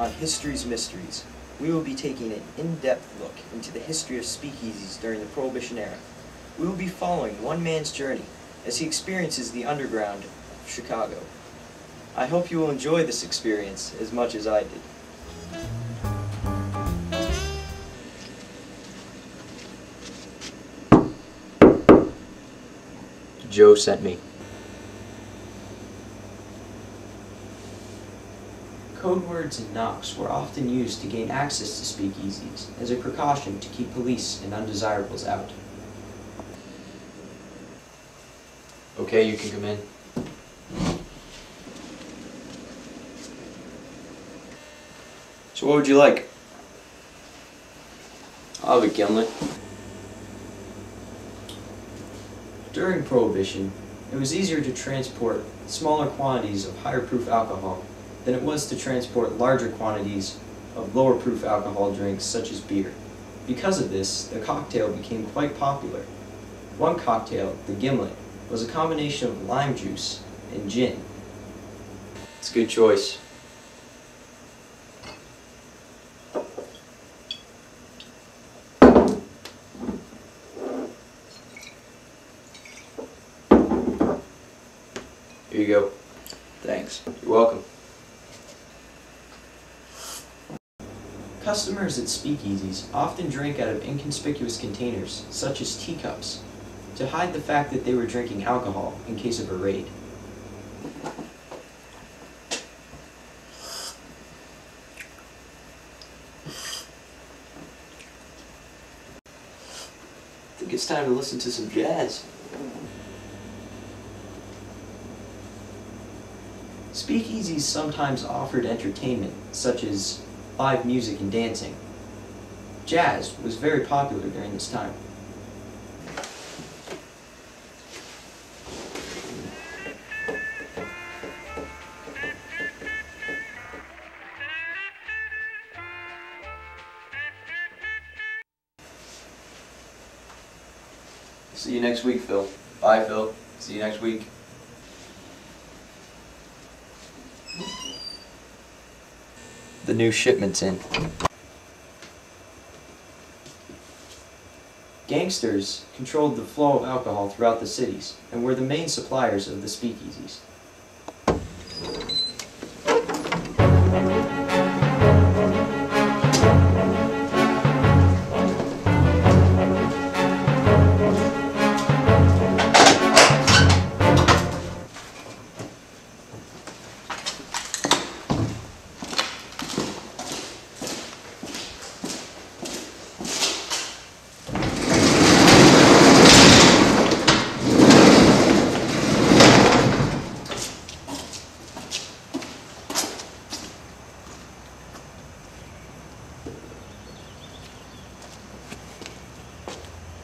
on History's Mysteries, we will be taking an in-depth look into the history of speakeasies during the Prohibition era. We will be following one man's journey as he experiences the underground of Chicago. I hope you will enjoy this experience as much as I did. Joe sent me. Code words and knocks were often used to gain access to speakeasies as a precaution to keep police and undesirables out. Okay, you can come in. So what would you like? I'll have a gimlet. During Prohibition, it was easier to transport smaller quantities of higher proof alcohol than it was to transport larger quantities of lower proof alcohol drinks such as beer. Because of this, the cocktail became quite popular. One cocktail, the gimlet, was a combination of lime juice and gin. It's a good choice. Here you go. Thanks. You're welcome. Customers at speakeasies often drank out of inconspicuous containers, such as teacups, to hide the fact that they were drinking alcohol in case of a raid. I think it's time to listen to some jazz. Speakeasies sometimes offered entertainment, such as live music and dancing. Jazz was very popular during this time. See you next week, Phil. Bye, Phil. See you next week. The new shipment's in. Gangsters controlled the flow of alcohol throughout the cities and were the main suppliers of the speakeasies.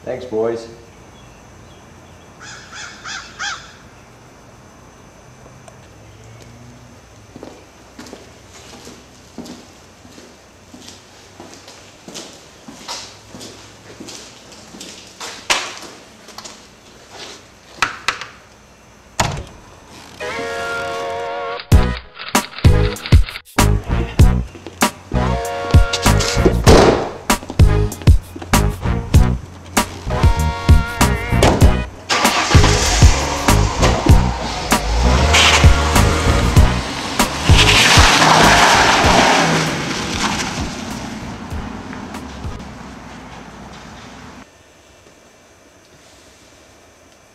Thanks, boys.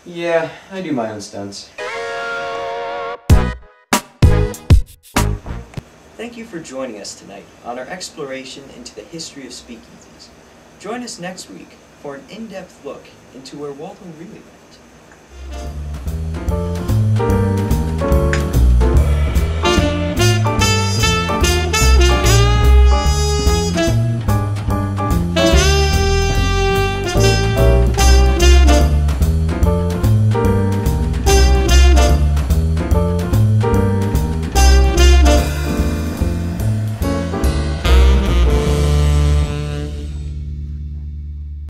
Yeah, I do my own stunts. Thank you for joining us tonight on our exploration into the history of speakeasies. Join us next week for an in-depth look into where Waldo really went.